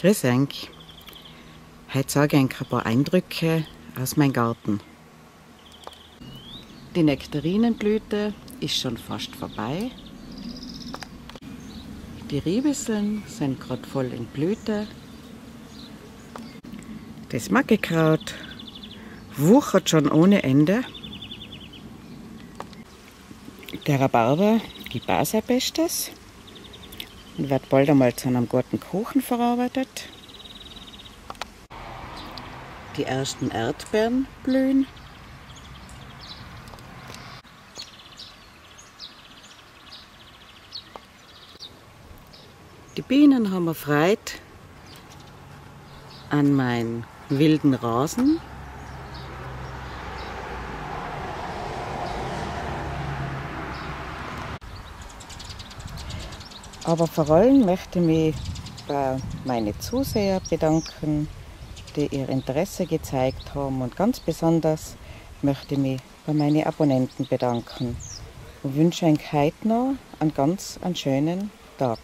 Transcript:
Grüß euch. Heute sage ich euch ein paar Eindrücke aus meinem Garten. Die Nektarinenblüte ist schon fast vorbei. Die Riebiseln sind gerade voll in Blüte. Das Mackekraut wuchert schon ohne Ende. Der Rhabarber gibt auch sein Bestes und wird bald einmal zu einem guten Kuchen verarbeitet. Die ersten Erdbeeren blühen. Die Bienen haben Freude an meinen wilden Rasen. Aber vor allem möchte ich mich bei meinen Zuseher bedanken, die ihr Interesse gezeigt haben und ganz besonders möchte ich mich bei meinen Abonnenten bedanken und wünsche euch heute noch einen ganz einen schönen Tag.